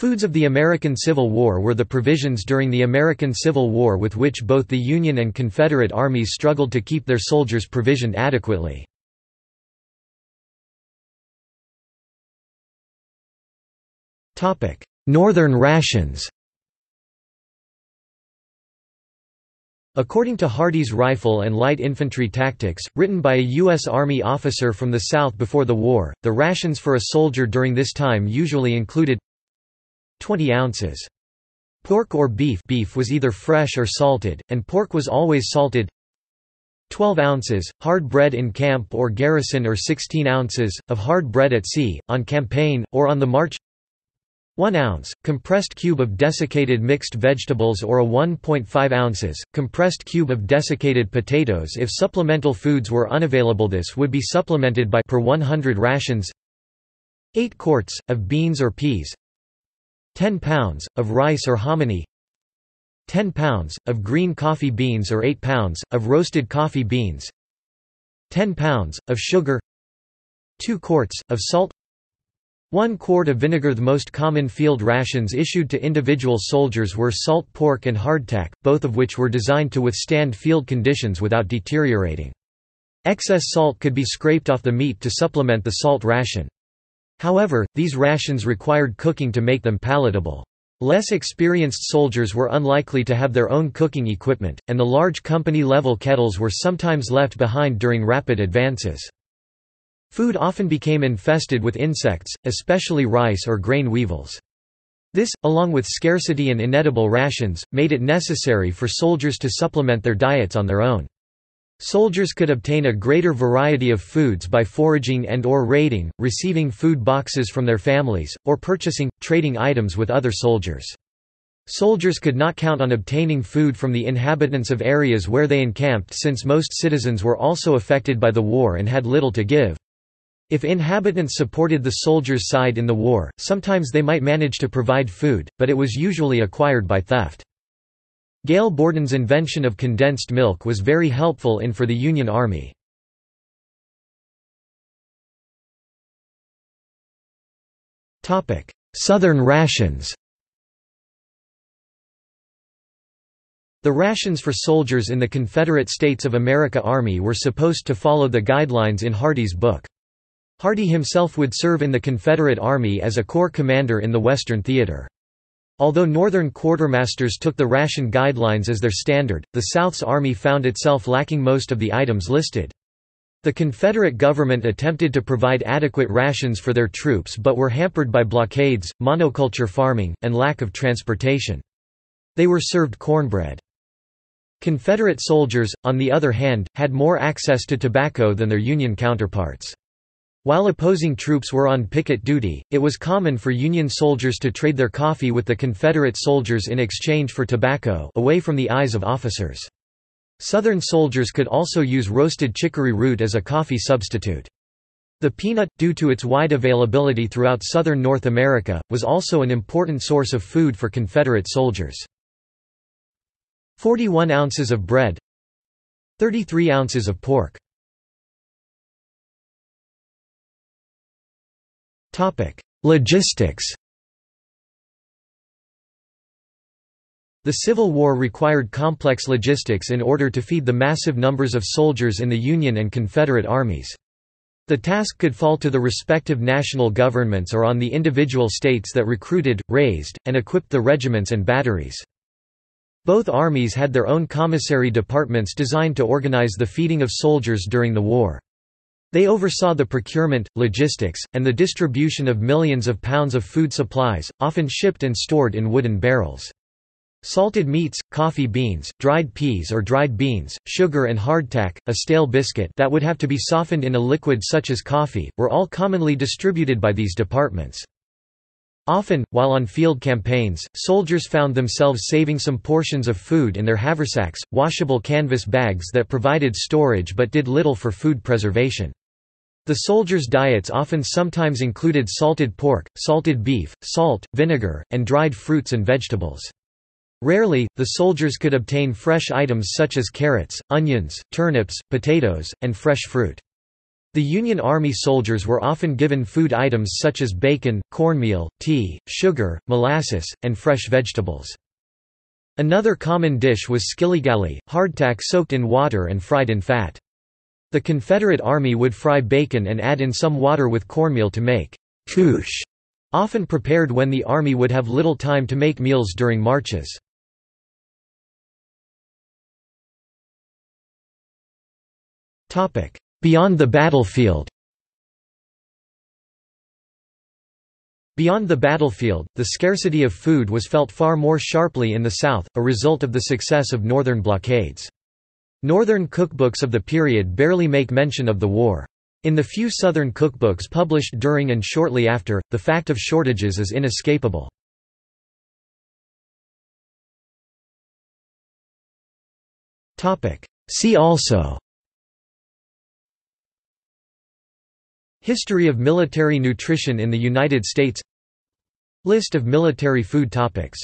Foods of the American Civil War were the provisions during the American Civil War with which both the Union and Confederate armies struggled to keep their soldiers provisioned adequately. Northern rations According to Hardee's Rifle and Light Infantry Tactics, written by a U.S. Army officer from the South before the war, the rations for a soldier during this time usually included 20 ounces. Pork or beef beef was either fresh or salted, and pork was always salted. 12 ounces, hard bread in camp or garrison or 16 ounces, of hard bread at sea, on campaign, or on the march. 1 ounce, compressed cube of desiccated mixed vegetables or a 1.5 ounces, compressed cube of desiccated potatoes. If supplemental foods were unavailable this would be supplemented by per 100 rations. 8 quarts, of beans or peas 10 pounds, of rice or hominy 10 pounds, of green coffee beans or 8 pounds, of roasted coffee beans 10 pounds, of sugar 2 quarts, of salt 1 quart of vinegar The most common field rations issued to individual soldiers were salt pork and hardtack, both of which were designed to withstand field conditions without deteriorating. Excess salt could be scraped off the meat to supplement the salt ration. However, these rations required cooking to make them palatable. Less experienced soldiers were unlikely to have their own cooking equipment, and the large company-level kettles were sometimes left behind during rapid advances. Food often became infested with insects, especially rice or grain weevils. This, along with scarcity and inedible rations, made it necessary for soldiers to supplement their diets on their own. Soldiers could obtain a greater variety of foods by foraging and or raiding, receiving food boxes from their families, or purchasing, trading items with other soldiers. Soldiers could not count on obtaining food from the inhabitants of areas where they encamped since most citizens were also affected by the war and had little to give. If inhabitants supported the soldiers' side in the war, sometimes they might manage to provide food, but it was usually acquired by theft. Gail Borden's invention of condensed milk was very helpful in for the Union Army. Southern rations The rations for soldiers in the Confederate States of America Army were supposed to follow the guidelines in Hardee's book. Hardee himself would serve in the Confederate Army as a corps commander in the Western Theater. Although Northern quartermasters took the ration guidelines as their standard, the South's army found itself lacking most of the items listed. The Confederate government attempted to provide adequate rations for their troops but were hampered by blockades, monoculture farming, and lack of transportation. They were served cornbread. Confederate soldiers, on the other hand, had more access to tobacco than their Union counterparts. While opposing troops were on picket duty, it was common for Union soldiers to trade their coffee with the Confederate soldiers in exchange for tobacco away from the eyes of officers. Southern soldiers could also use roasted chicory root as a coffee substitute. The peanut, due to its wide availability throughout southern North America, was also an important source of food for Confederate soldiers. 41 ounces of bread 33 ounces of pork Logistics The Civil War required complex logistics in order to feed the massive numbers of soldiers in the Union and Confederate armies. The task could fall to the respective national governments or on the individual states that recruited, raised, and equipped the regiments and batteries. Both armies had their own commissary departments designed to organize the feeding of soldiers during the war. They oversaw the procurement, logistics, and the distribution of millions of pounds of food supplies, often shipped and stored in wooden barrels. Salted meats, coffee beans, dried peas or dried beans, sugar and hardtack, a stale biscuit that would have to be softened in a liquid such as coffee, were all commonly distributed by these departments. Often, while on field campaigns, soldiers found themselves saving some portions of food in their haversacks, washable canvas bags that provided storage but did little for food preservation. The soldiers' diets often sometimes included salted pork, salted beef, salt, vinegar, and dried fruits and vegetables. Rarely, the soldiers could obtain fresh items such as carrots, onions, turnips, potatoes, and fresh fruit. The Union Army soldiers were often given food items such as bacon, cornmeal, tea, sugar, molasses, and fresh vegetables. Another common dish was skillygalee, hardtack soaked in water and fried in fat. The Confederate Army would fry bacon and add in some water with cornmeal to make koosh, often prepared when the army would have little time to make meals during marches. Beyond the battlefield Beyond the battlefield, the scarcity of food was felt far more sharply in the South, a result of the success of Northern blockades. Northern cookbooks of the period barely make mention of the war. In the few Southern cookbooks published during and shortly after, the fact of shortages is inescapable. See also History of military nutrition in the United States List of military food topics